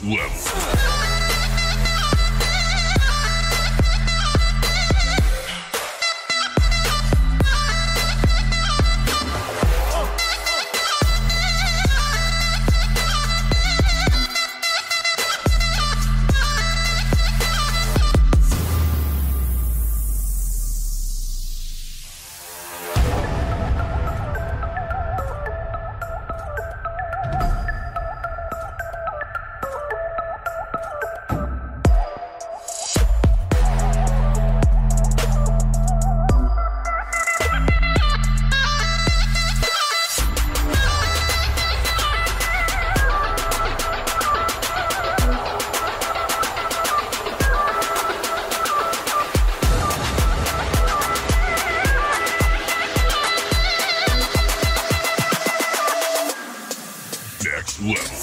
Next level. Level.